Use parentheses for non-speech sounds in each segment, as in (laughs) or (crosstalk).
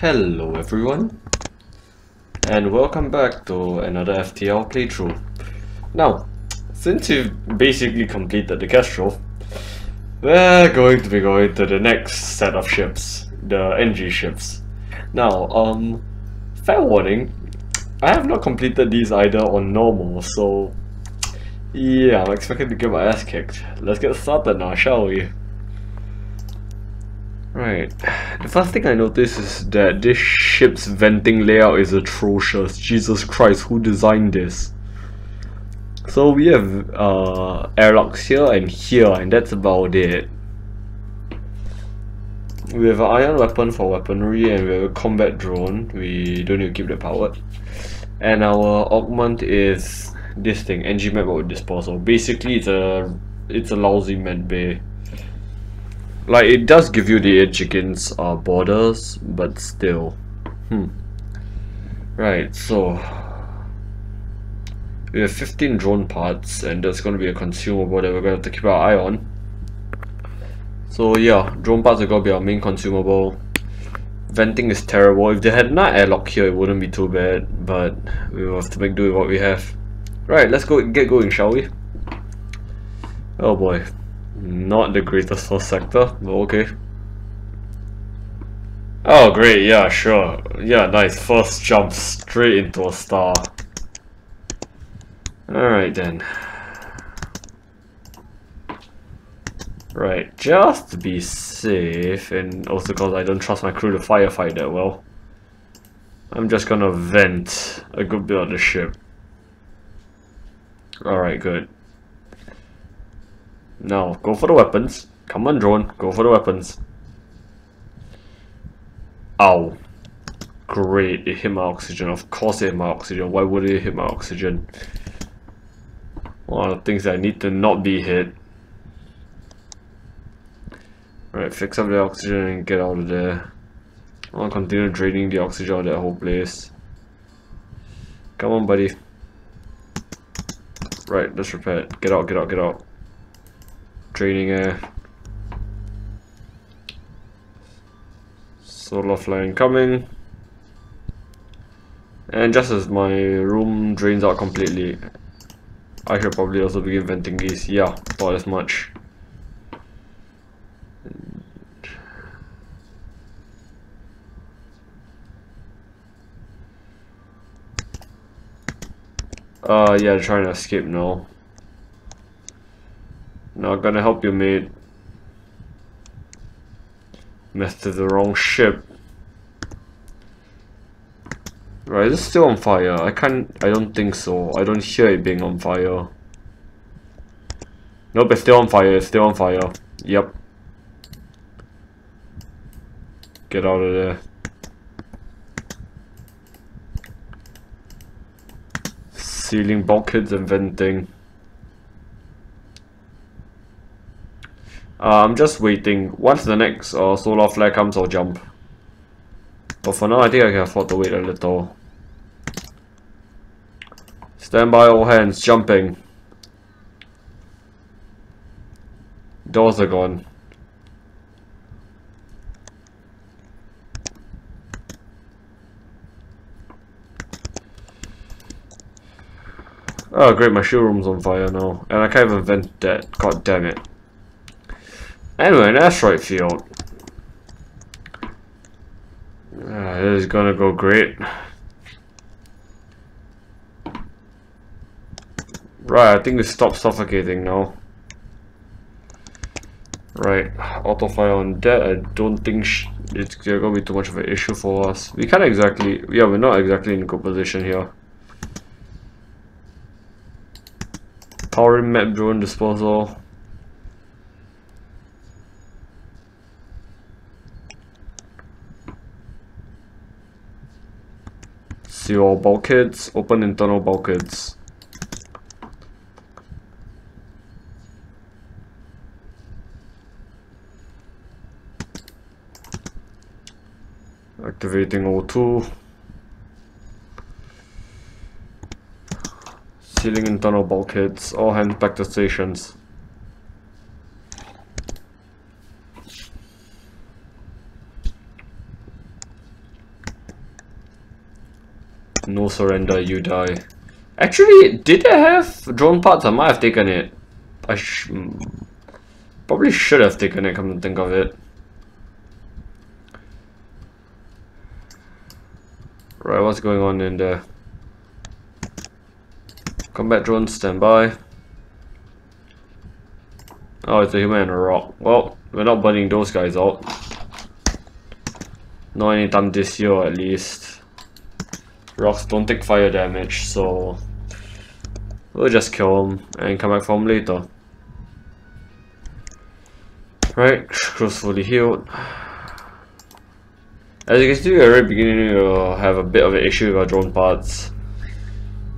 Hello everyone and welcome back to another FTL playthrough. Now, since you've basically completed the Kestrel, we're going to be going to the next set of ships, the Engi ships. Now, um, fair warning, I have not completed these either on normal, so yeah, I'm expecting to get my ass kicked. Let's get started now, shall we? Right. The first thing I notice is that this ship's venting layout is atrocious. Jesus Christ, who designed this? So we have uh, airlocks here and here, and that's about it. We have an ion weapon for weaponry, and we have a combat drone. We don't need to keep that powered. And our augment is this thing, Engi Med-bot Dispersal. Basically, it's a it's a lousy med bay. Like, it does give you the edge against uh, boarders, but still. Hmm. Right, so... We have 15 drone parts, and that's going to be a consumable that we're going to have to keep our eye on. So yeah, drone parts are going to be our main consumable. Venting is terrible. If they had not airlock here, it wouldn't be too bad, but we will have to make do with what we have. Right, let's go get going, shall we? Oh boy. Not the greatest first sector, but okay. Oh great, yeah, sure. Yeah, nice. First jump straight into a star. Alright then. Right, just to be safe, and also because I don't trust my crew to firefight that well, I'm just gonna vent a good bit of the ship. Alright, good. Now, go for the weapons. Come on, drone. Go for the weapons. Ow. Great, it hit my oxygen. Of course it hit my oxygen. Why would it hit my oxygen? One of the things that need to not be hit. Right, fix up the oxygen and get out of there. I to continue draining the oxygen out of that whole place. Come on, buddy. Right, let's repair it. Get out, get out, get out. Draining air. Solar flare incoming. And just as my room drains out completely, I should probably also begin venting these. Yeah, thought as much. Uh, yeah, trying to escape now. Not gonna help you, mate. Messed with the wrong ship. Right, is it still on fire? I can't, I don't think so. I don't hear it being on fire. Nope, it's still on fire, it's still on fire. Yep. Get out of there. Sealing bulkheads and venting. Uh, I'm just waiting. Once the next uh, solar flare comes, I'll jump. But for now, I think I can afford to wait a little. Stand by all hands, jumping. Doors are gone. Oh great, my shoe room's on fire now. And I can't even vent that. God damn it. Anyway, an asteroid field. Uh, this is gonna go great. Right, I think we stopped suffocating now. Right, auto fire on that. I don't think it's gonna be too much of an issue for us. We can't exactly, yeah, we're not exactly in a good position here. Powering med-bot dispersal. Your bulkheads, open internal bulkheads. Activating O2. Sealing internal bulkheads, all hands back to stations. No surrender, you die. Actually, did I have drone parts? I might have taken it. I sh mm, probably should have taken it, come to think of it. Right, what's going on in there? Combat drone, standby. Oh, it's a human and a rock. Well, we're not burning those guys out. Not anytime this year, at least. Rocks don't take fire damage, so... We'll just kill them and come back for them later. Right, crew's fully healed. As you can see, at the very beginning we have a bit of an issue with our drone parts.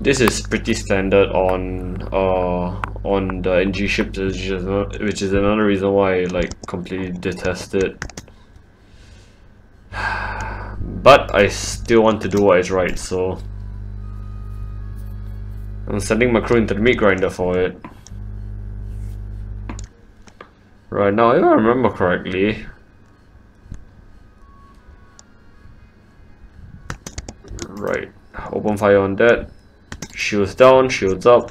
This is pretty standard on uh, on the Engi ships, which is, which is another reason why I like completely detest it. But I still want to do what is right, so I'm sending my crew into the meat grinder for it. Right now, if I remember correctly, right, open fire on that. Shields down, shields up.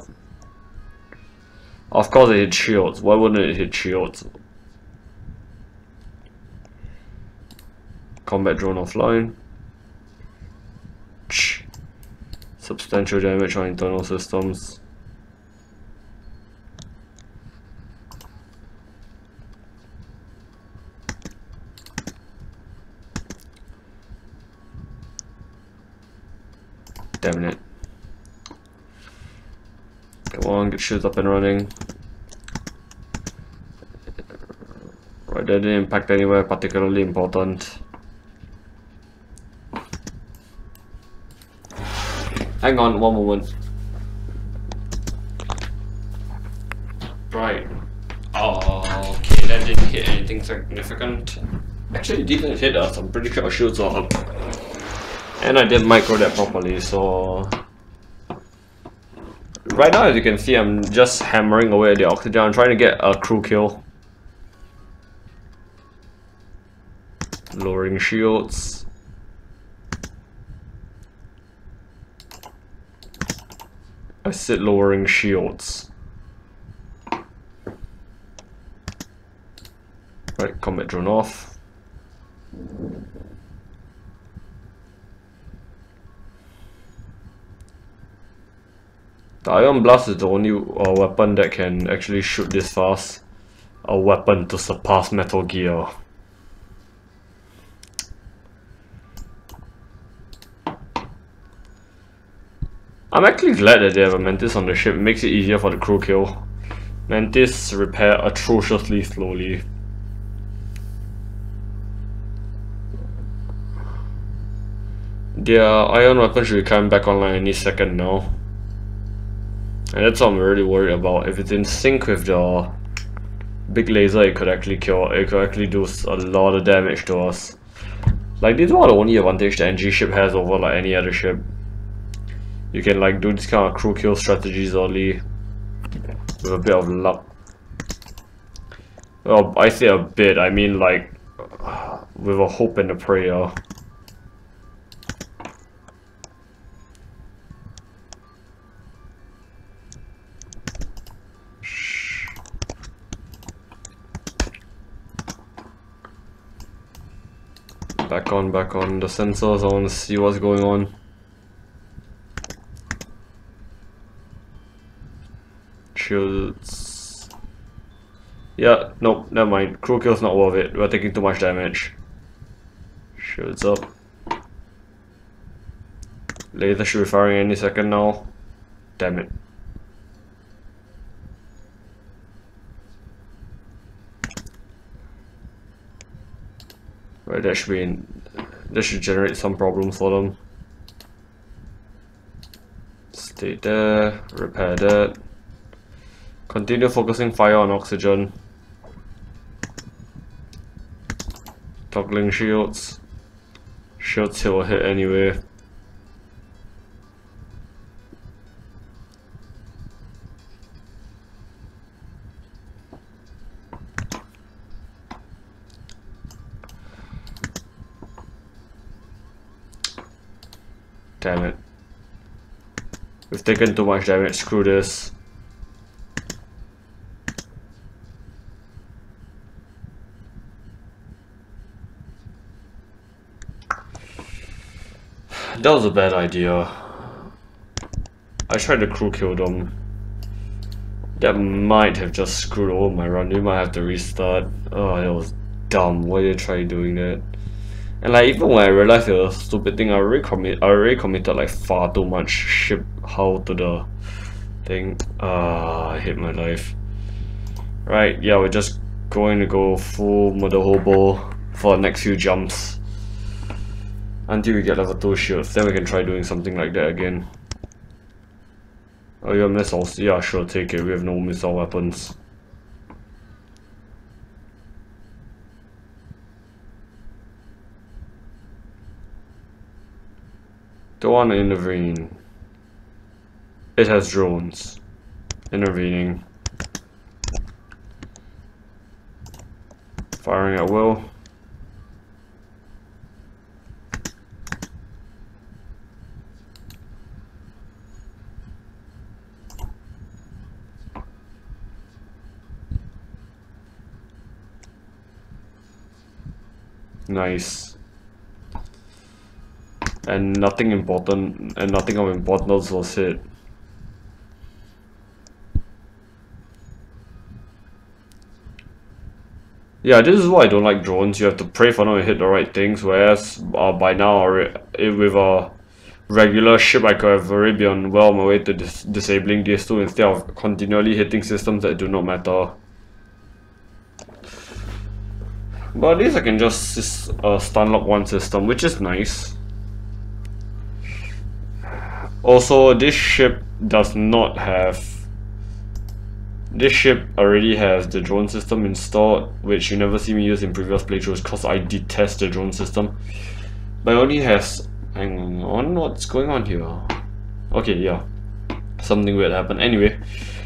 Of course it hit shields. Why wouldn't it hit shields? Combat drone offline. Substantial damage on internal systems. Damn it. Come on, get shit up and running. Right, that didn't impact anywhere particularly important. Hang on one moment. Right. Oh, okay, that didn't hit anything significant. Actually, it didn't hit us. I'm pretty sure our shields are up. And I did micro that properly, so... Right now, as you can see, I'm just hammering away at the oxygen. I'm trying to get a crew kill. Lowering shields. I sit lowering shields. Right, combat drone off. The Ion Blast is the only uh, weapon that can actually shoot this fast. A weapon to surpass Metal Gear. I'm actually glad that they have a Mantis on the ship, it makes it easier for the crew kill. Mantis repair atrociously slowly. Their ion weapon should be coming back online any second now. And that's what I'm really worried about. If it's in sync with the big laser, it could actually kill, it could actually do a lot of damage to us. Like, is one the only advantage the Engi ship has over like any other ship you can like do this kind of crew kill strategies only with a bit of luck. Well, I say a bit, I mean like (sighs) with a hope and a prayer. Back on, back on the sensors, I want to see what's going on. Shields. Yeah, nope, never mind. Crew kill's not worth it. We're taking too much damage. Shields up. Laser should be firing any second now. Damn it. Right, that should be in, that should generate some problems for them. Stay there, repair that. Continue focusing fire on oxygen. Toggling shields. Shields will hit anyway. Damn it. We've taken too much damage, screw this. That was a bad idea. I tried to crew kill them. That might have just screwed over my run. We might have to restart. Oh, that was dumb. Why did you try doing that? And like even when I realized it was a stupid thing, I already commit I already committed like far too much ship hull to the thing. Ah, I hate my life. Right, yeah, we're just going to go full mother hobo for the next few jumps. Until we get level 2 shields, then we can try doing something like that again. Oh, you have missiles? Yeah, sure, take it. We have no missile weapons. Don't want to intervene. It has drones. Intervening. Firing at will. Nice. And nothing important, and nothing of importance was hit. Yeah, this is why I don't like drones. You have to pray for them to hit the right things, whereas uh, by now, with a regular ship, I could have already been well on my way to dis disabling these two instead of continually hitting systems that do not matter. But at least I can just uh, stun lock one system, which is nice. Also, this ship does not have... This ship already has the drone system installed, which you never see me use in previous playthroughs because I detest the drone system. But it only has... Hang on, what's going on here? Okay, yeah. Something weird happened. Anyway,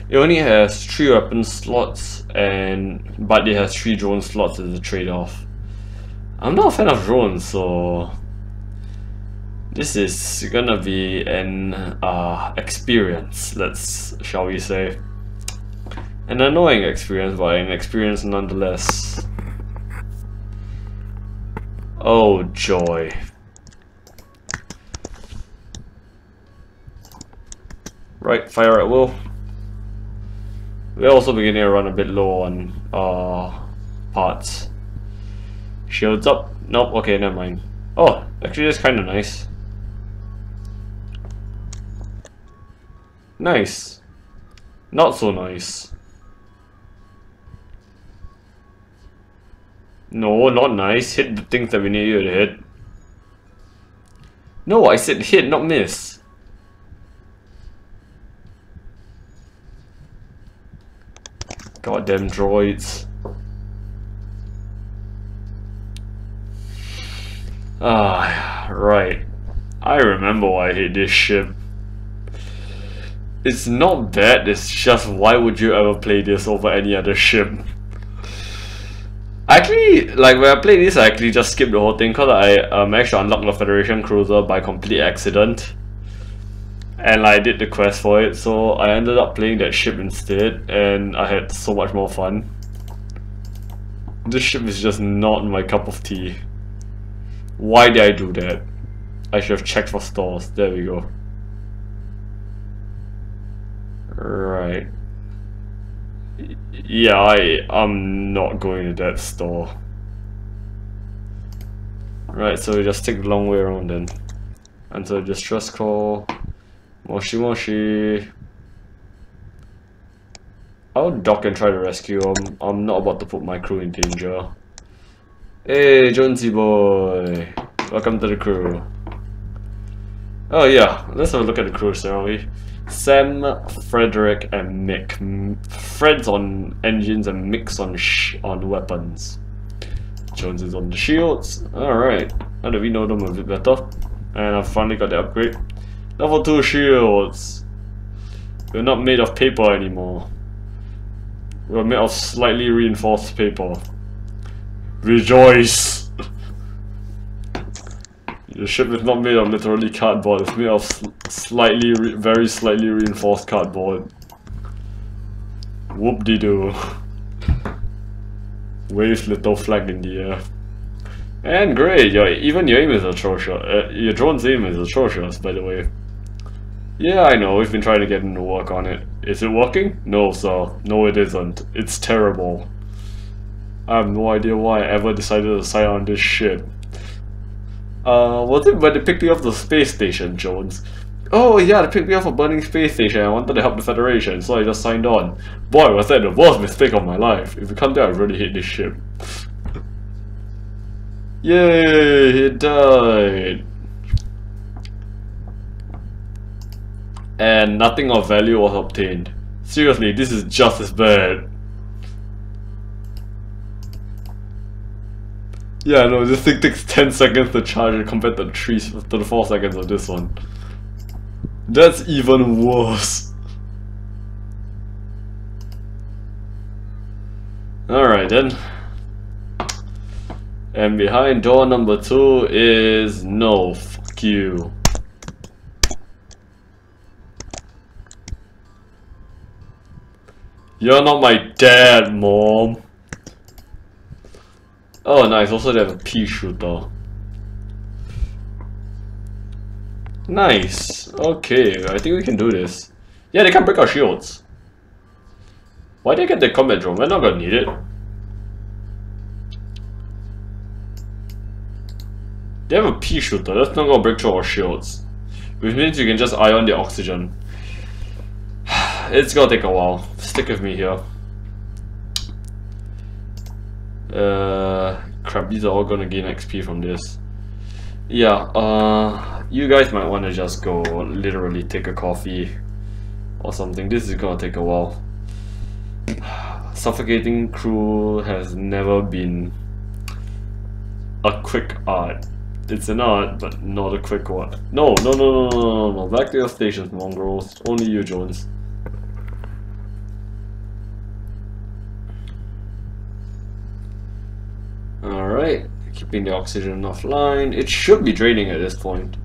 it only has 3 weapon slots, and but it has 3 drone slots as a trade-off. I'm not a fan of drones, so... This is gonna be an uh, experience, let's, shall we say. An annoying experience, but an experience nonetheless. Oh joy. Right, fire at will. We're also beginning to run a bit low on uh, parts. Shields up. Nope, okay, never mind. Oh, actually that's kind of nice. Nice. Not so nice. No, not nice. Hit the things that we need you to hit. No, I said hit, not miss. Goddamn droids. Ah, right. I remember why I hate this ship. It's not bad, it's just why would you ever play this over any other ship? Actually, like when I played this, I actually just skipped the whole thing because I um, managed to unlock the Federation Cruiser by complete accident and I did the quest for it, so I ended up playing that ship instead, and I had so much more fun. This ship is just not my cup of tea. Why did I do that? I should have checked for stores. There we go. Right. Yeah, I, I'm not going to that store. Right, so we just take the long way around then. Answer distress call. Moshi Moshi. I'll dock and try to rescue him. I'm not about to put my crew in danger. Hey, Jonesy boy. Welcome to the crew. Oh yeah, let's have a look at the crew, shall we? Sam, Frederick, and Mick. Fred's on engines and Mick's on sh on weapons. Jones is on the shields. Alright, now that we know them a bit better. And I've finally got the upgrade. Level 2 shields. We're not made of paper anymore. We're made of slightly reinforced paper. Rejoice! (laughs) The ship is not made of literally cardboard, it's made of sl slightly, very slightly reinforced cardboard. Whoop-de-doo. (laughs) Waves little flag in the air. And great, your, even your aim is atrocious. Uh, your drone's aim is atrocious, by the way. Yeah, I know, we've been trying to get him to work on it. Is it working? No, sir. No, it isn't. It's terrible. I have no idea why I ever decided to sign on this ship. Uh, was it when they picked me off the space station, Jones? Oh yeah, they picked me off a burning space station. I wanted to help the Federation, so I just signed on. Boy, was that the worst mistake of my life. If you come there, I really hate this ship. Yay, he died. And nothing of value was obtained. Seriously, this is just as bad. Yeah, no, this thing takes (laughs) 10 seconds to charge compared to the 3 to the 4 seconds of this one. That's even worse. Alright then. And behind door number 2 is no, fuck you. You're not my dad, mom. Oh, nice. Also, they have a pea shooter. Nice. Okay, I think we can do this. Yeah, they can break our shields. Why did they get the combat drone? We're not gonna need it. They have a pea shooter. That's not gonna break through our shields. Which means you can just ion the oxygen. It's gonna take a while. Stick with me here. Uh, crap, these are all gonna gain XP from this. Yeah, uh, you guys might want to just go literally take a coffee or something. This is gonna take a while. Suffocating crew has never been a quick art. It's an art, but not a quick one. No, no, no, no, no, no, no. Back to your stations, mongrels. Only you, Jones. Alright, keeping the oxygen offline. It should be draining at this point.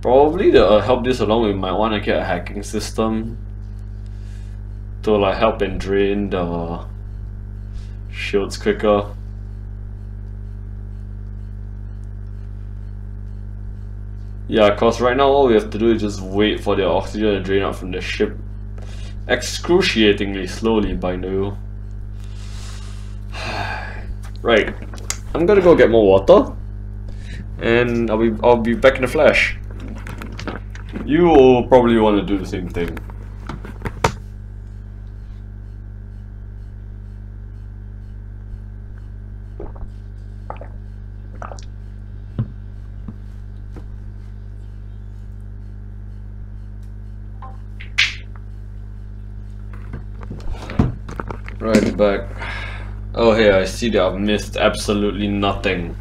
Probably to uh, help this along, we might want to get a hacking system to like help and drain the shields quicker. Yeah, cause right now all we have to do is just wait for the oxygen to drain out from the ship excruciatingly slowly by now. (sighs) right, I'm gonna go get more water, and I'll be I'll be back in a flash. You will probably want to do the same thing. Right back. Hey, I see that I've missed absolutely nothing.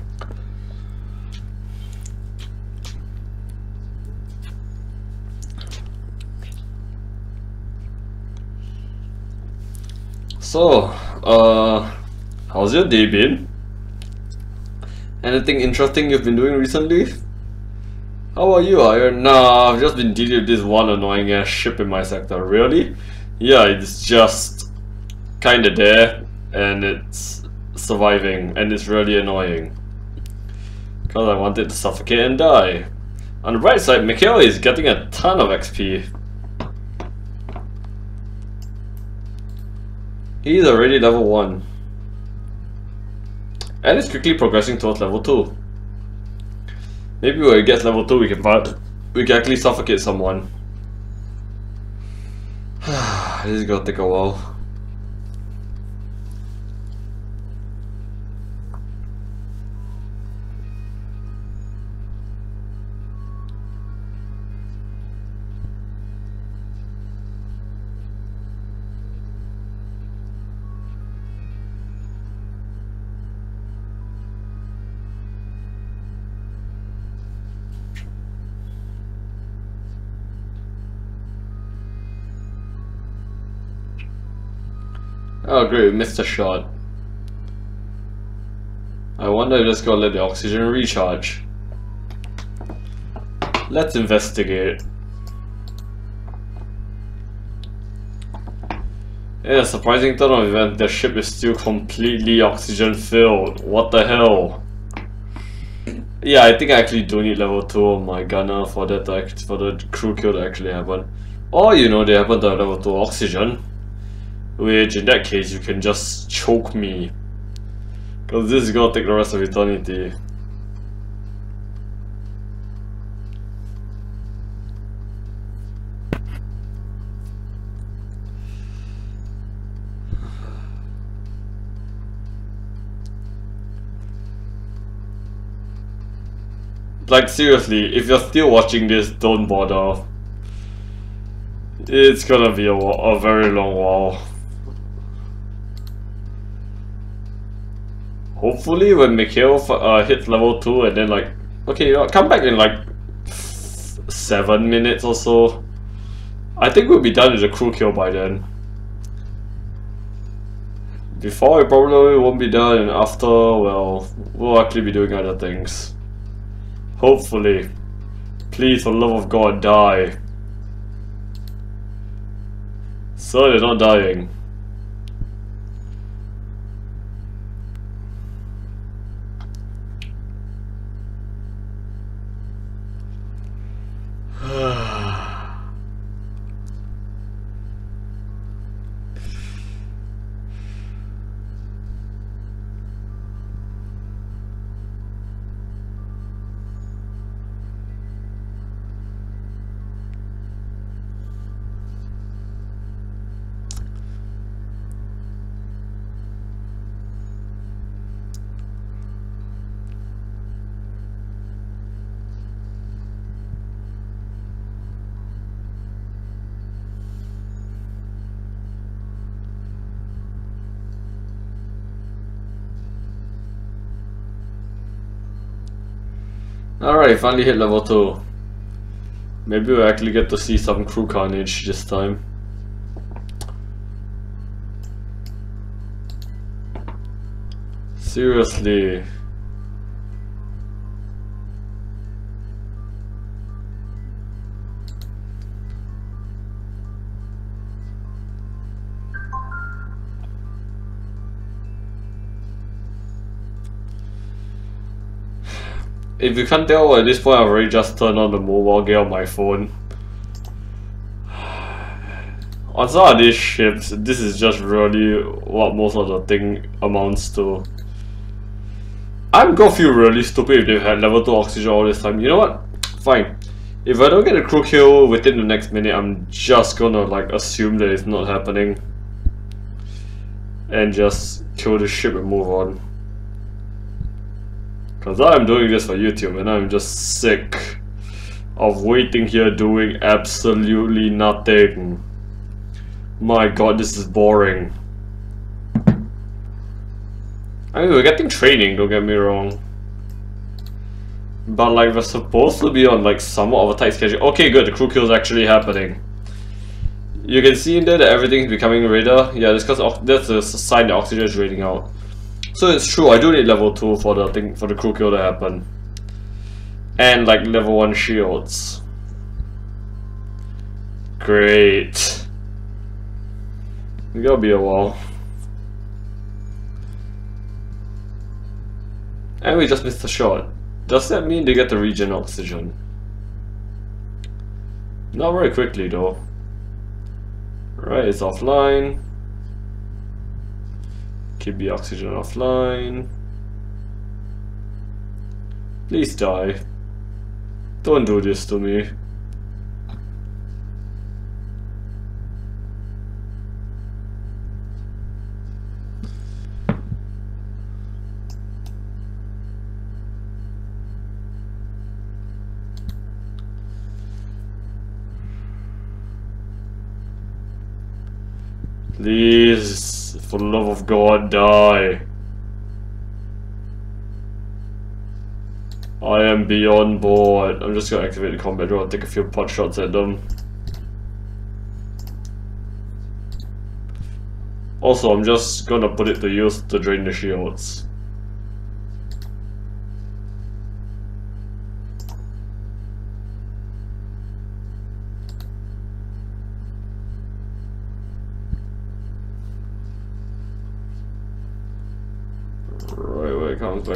So, uh, how's your day been? Anything interesting you've been doing recently? How are you, Iron? Nah, I've just been dealing with this one annoying ass ship in my sector. Really? Yeah, it's just kinda there and it's surviving and it's really annoying. Because I wanted to suffocate and die. On the bright side, Mikhail is getting a ton of XP. He's already level 1. And is quickly progressing towards level 2. Maybe when it gets level 2 we can we can actually suffocate someone. (sighs) this is gonna take a while. Oh great, missed a shot. I wonder if let's go let the oxygen recharge. Let's investigate. In a surprising turn of event, the ship is still completely oxygen filled. What the hell? Yeah, I think I actually do need level 2 on my gunner for that for the crew kill to actually happen. Or you know, they happen to have level 2 oxygen. Which in that case you can just choke me. Cause this is gonna take the rest of eternity. Like seriously, if you're still watching this, don't bother. It's gonna be a, a very long while. Hopefully when Mikhail uh, hits level 2 and then like... Okay, you know, come back in like... 7 minutes or so. I think we'll be done with the crew kill by then. Before we probably won't be done and after, well, we'll actually be doing other things. Hopefully. Please, for the love of God, die. So they're not dying. Finally hit level 2. Maybe we'll actually get to see some crew carnage this time. Seriously. If you can't tell at this point I've already just turned on the mobile game on my phone. (sighs) On some of these ships, this is just really what most of the thing amounts to. I'm gonna feel really stupid if they've had level 2 oxygen all this time. You know what? Fine. If I don't get a crew kill within the next minute, I'm just gonna like assume that it's not happening. And just kill the ship and move on. Because I'm doing this for YouTube and I'm just sick of waiting here doing absolutely nothing. My god, this is boring. I mean, we're getting training, don't get me wrong. But like, we're supposed to be on like somewhat of a tight schedule. Okay, good, the crew kill is actually happening. You can see in there that everything is becoming redder. Yeah, that's because that's a sign that oxygen is raining out. So it's true, I do need level 2 for the thing for the crew kill to happen. And like level 1 shields. Great. It's gonna be a while. And we just missed a shot. Does that mean they get the regen oxygen? Not very quickly though. Right, it's offline. Keep the oxygen offline. Please die. Don't do this to me. Please. For the love of God, die. I am beyond bored. I'm just gonna activate the combat and take a few pot shots at them. Also, I'm just gonna put it to use to drain the shields.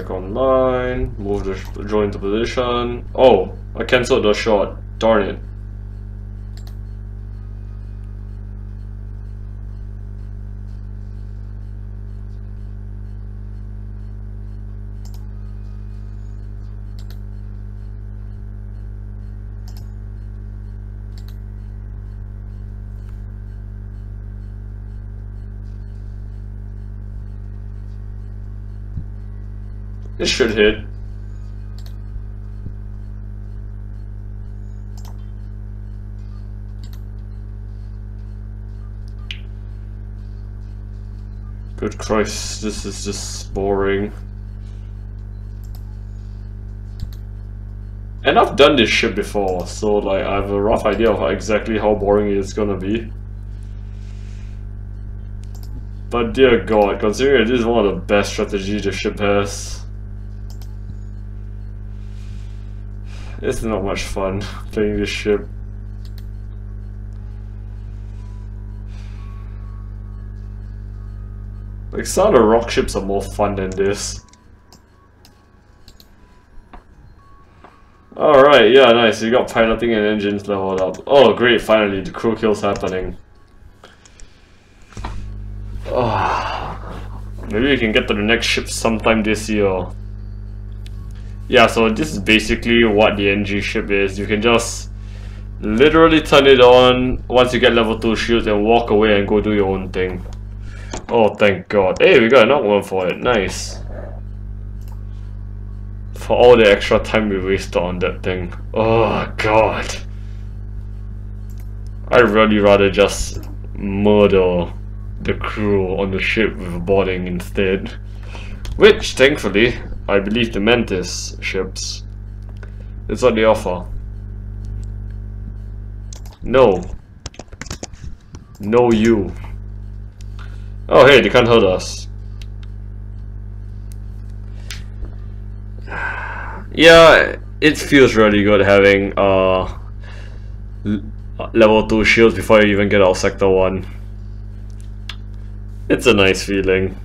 Online. Move the drone into position. Oh, I cancelled the shot. Darn it. Should hit. Good Christ, this is just boring. And I've done this shit before, so like I have a rough idea of exactly how boring it's gonna be. But dear god, considering this is one of the best strategies the ship has. It's not much fun playing this ship. Like some of the rock ships are more fun than this. Alright, yeah, nice. You got piloting and engines leveled up. Oh, great, finally, the crew kill's happening. Oh, maybe we can get to the next ship sometime this year. Yeah, so this is basically what the Engi ship is. You can just literally turn it on once you get level 2 shields and walk away and go do your own thing. Oh, thank god. Hey, we got another one for it. Nice. For all the extra time we wasted on that thing. Oh, god. I'd really rather just murder the crew on the ship with boarding instead. Which, thankfully, I believe the Mantis ships. That's what they offer. No. No you. Oh hey, they can't hurt us. Yeah, it feels really good having uh level 2 shields before you even get out of sector 1. It's a nice feeling.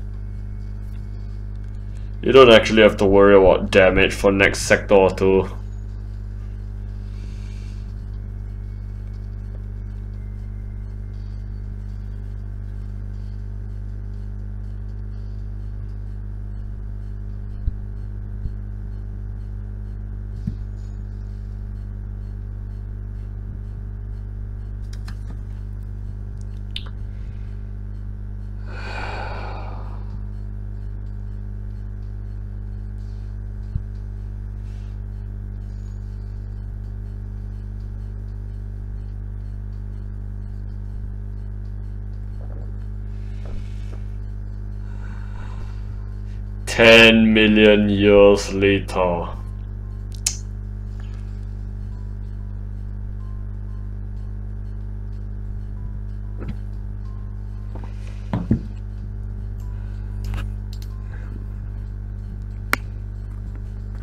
You don't actually have to worry about damage for next sector or two. Ten million years later.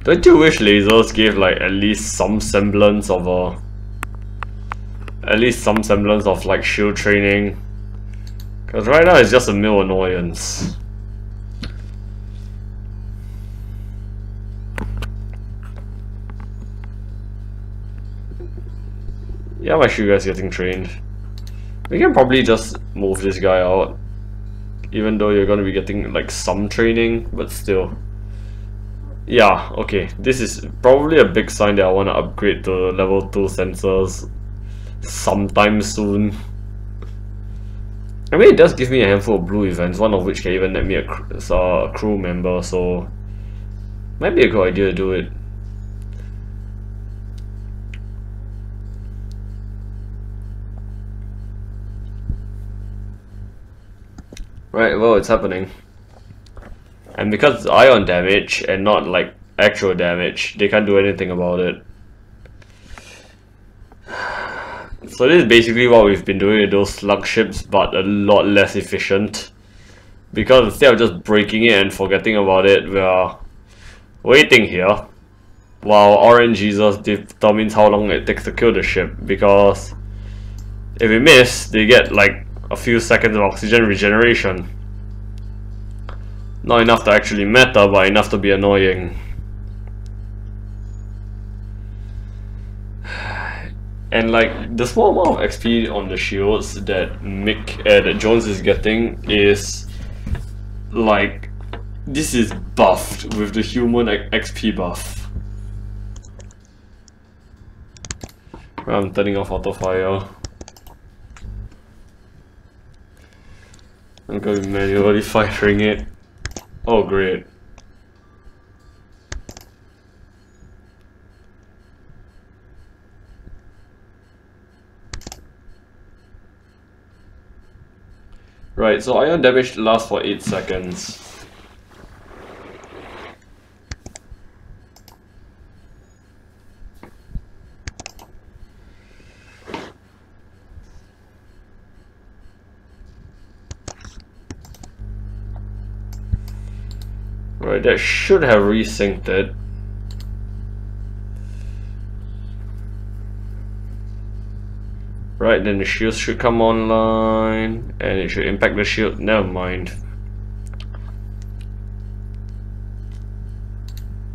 Don't you wish lasers gave like at least some semblance of a at least some semblance of like shield training? Cause right now it's just a mill annoyance. Yeah, my shoe guy's getting trained. We can probably just move this guy out. Even though you're gonna be getting like some training, but still. Yeah, okay. This is probably a big sign that I wanna upgrade to level 2 sensors sometime soon. I mean, it does give me a handful of blue events, one of which can even let me a, cr a crew member, so might be a good idea to do it. Right, well, it's happening. And because it's ion damage and not like actual damage, they can't do anything about it. (sighs) So this is basically what we've been doing with those slug ships, but a lot less efficient. Because instead of just breaking it and forgetting about it, we are waiting here while RNG Jesus determines how long it takes to kill the ship. Because if we miss, they get like a few seconds of oxygen regeneration. Not enough to actually matter, but enough to be annoying. And like the small amount of XP on the shields that Mick uh, that Jones is getting is like this is buffed with the human XP buff. I'm turning off auto fire. I'm going manually firing it. Oh great. Right, so ion damage lasts for 8 seconds. Right, that should have resynced it. Right, then the shield should come online and it should impact the shield. Never mind.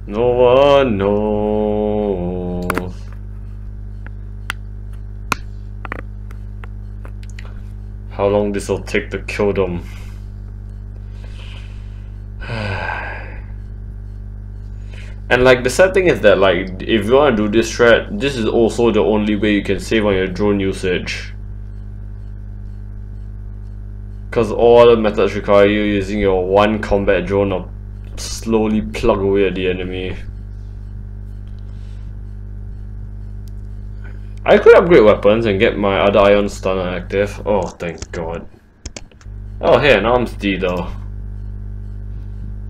No one knows. How long this will take to kill them. And like the sad thing is that like if you want to do this thread, this is also the only way you can save on your drone usage. Because all other methods require you using your one combat drone to slowly plug away at the enemy. I could upgrade weapons and get my other ion stunner active. Oh, thank god. Oh, hey, an arms dealer.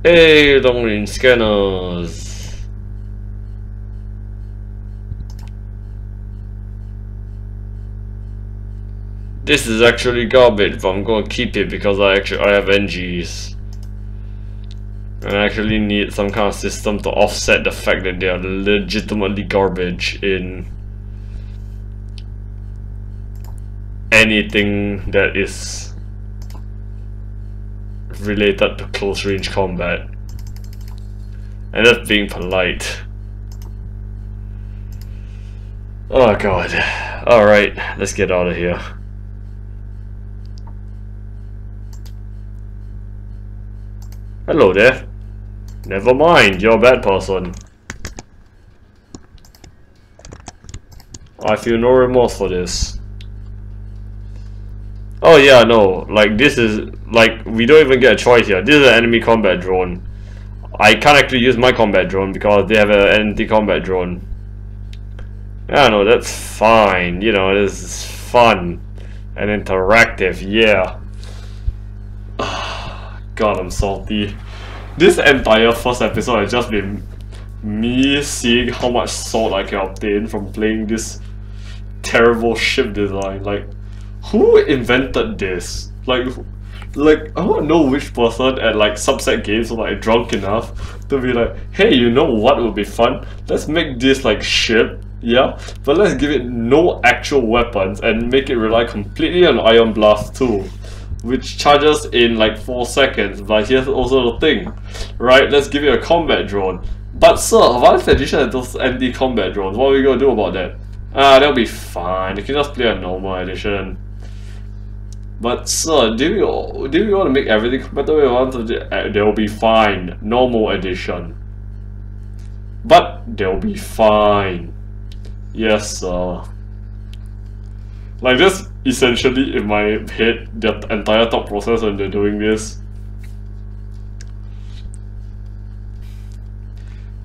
Hey, long range scanners. This is actually garbage, but I'm gonna keep it because I actually I have Engis. And I actually need some kind of system to offset the fact that they are legitimately garbage in anything that is related to close range combat. And that's being polite. Oh god. Alright, let's get out of here. Hello there. Never mind, you're a bad person. I feel no remorse for this. Oh yeah, no, like this is, like, we don't even get a choice here. This is an enemy combat drone. I can't actually use my combat drone because they have an anti-combat drone. Yeah, no, that's fine. You know, this is fun and interactive, yeah. God, I'm salty. This entire first episode has just been me seeing how much salt I can obtain from playing this terrible ship design. Like, who invented this? Like, like I don't know which person at like subset games was like drunk enough to be like, hey, you know what would be fun? Let's make this like ship, yeah, but let's give it no actual weapons and make it rely completely on Ion Blast too which charges in like 4 seconds, but here's also the thing, right? Let's give it a combat drone. But sir, Advanced Edition has those anti-combat drones, what are we gonna do about that? Ah, that'll be fine, you can just play a normal edition. But sir, do you, do you want to make everything compatible with want uh, they'll be fine, normal edition. But they'll be fine. Yes sir. Like this essentially in my head the entire thought process when they're doing this.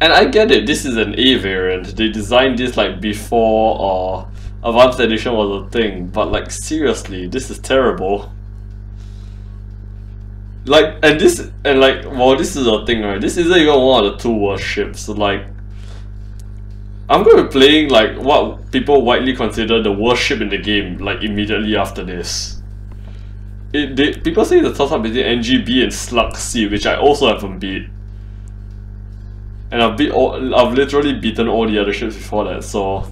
And I get it, this is an A variant. They designed this like before uh, Advanced Edition was a thing, but like seriously, this is terrible. Like, and this, and like, well, this is a thing, right? This isn't even one of the two worst ships. Like, I'm going to be playing like what people widely consider the worst ship in the game like immediately after this. It, they, people say the toss up between Engi B and Slug C, which I also haven't beat. And I've beat all, I've literally beaten all the other ships before that, so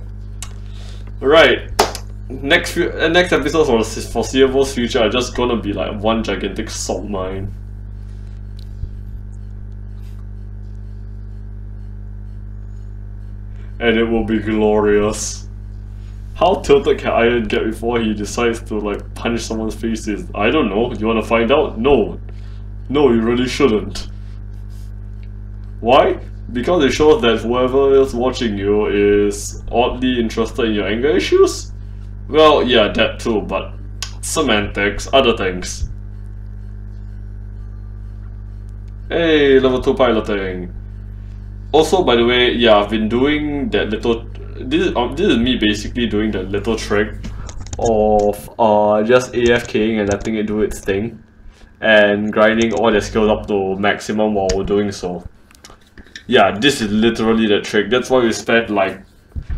Right. Next uh, next episode for the foreseeable future are just gonna be like one gigantic salt mine. And it will be glorious. How tilted can Iron get before he decides to like punch someone's faces? I don't know. You wanna find out? No. No, you really shouldn't. Why? Because it shows that whoever is watching you is oddly interested in your anger issues? Well, yeah, that too, but semantics, other things. Hey, level 2 piloting. Also, by the way, yeah, I've been doing that little... This is, um, this is me basically doing the little trick of uh, just AFKing and letting it do its thing. And grinding all the skills up to maximum while doing so. Yeah, this is literally the trick. That's why we spent like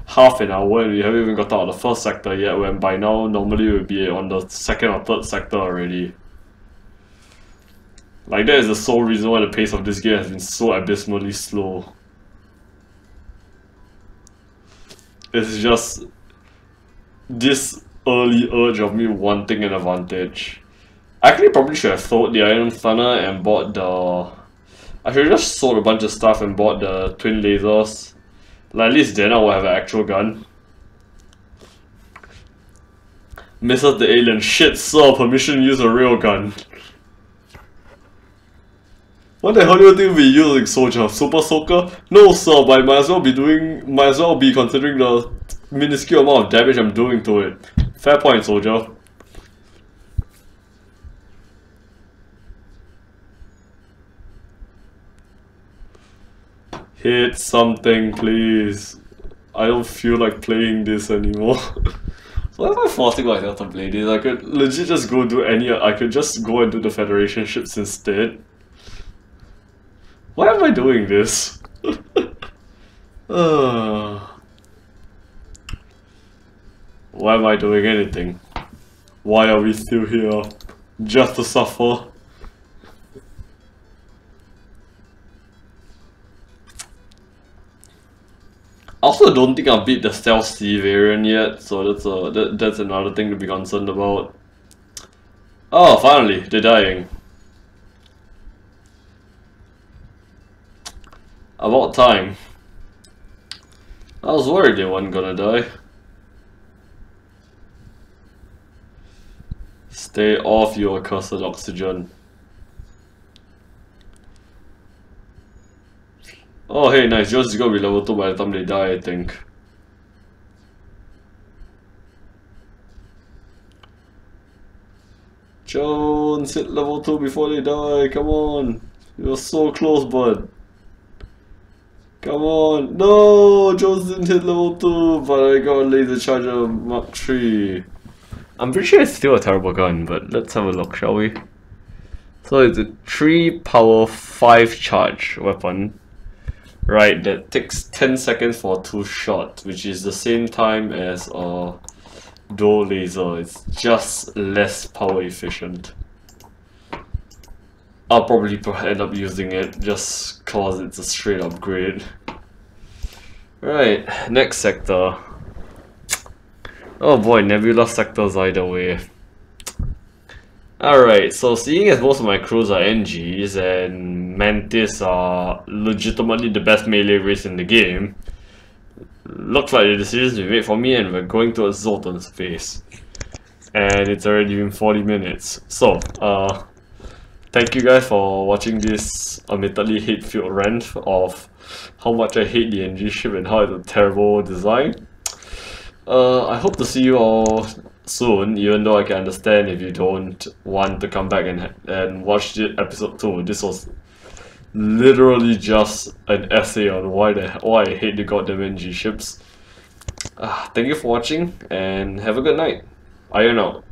half an hour and we haven't even got out of the first sector yet when by now normally we would be on the second or third sector already. Like that is the sole reason why the pace of this game has been so abysmally slow. It's just this early urge of me wanting an advantage. I actually probably should have sold the Ion Stunner and bought the I should have just sold a bunch of stuff and bought the twin lasers. Like at least then I will have an actual gun. Misses the alien. Shit, sir, permission to use a real gun. What the hell do you think we using soldier? Super soaker? No sir, but I might as well be doing might as well be considering the minuscule amount of damage I'm doing to it. Fair point, soldier. Hit something, please. I don't feel like playing this anymore. (laughs) Why am I forcing myself to play this? I could legit just go do any- I could just go and do the Federation ships instead. Why am I doing this? (laughs) uh, why am I doing anything? Why are we still here? Just to suffer? I also don't think I've beat the Stealth C variant yet, so that's a that, that's another thing to be concerned about. Oh, finally, they're dying. About time. I was worried they weren't gonna die. Stay off your cursed oxygen. Oh hey, nice. Yours is gonna be level 2 by the time they die, I think. Jones, hit level 2 before they die, come on. You're so close, bud. Come on. No, didn't hit level 2, but I got a laser charger Mark 3. I'm pretty sure it's still a terrible gun, but let's have a look, shall we? So it's a 3 power 5 charge weapon. Right, that takes 10 seconds for two shot, which is the same time as a dual laser. It's just less power efficient. I'll probably end up using it just cause it's a straight upgrade. Right, next sector. Oh boy, Nebula sectors either way. Alright, so seeing as most of my crews are Engis and Mantis are legitimately the best melee race in the game, looks like the decision's been made for me and we're going to a Zoltan space. And it's already been 40 minutes. So, uh, thank you guys for watching this admittedly hate-filled rant of how much I hate the Engi ship and how it's a terrible design. Uh, I hope to see you all soon, even though I can understand if you don't want to come back and and watch the episode 2. This was literally just an essay on why the why I hate the goddamn Engi ships. Uh, thank you for watching and have a good night. Iron out.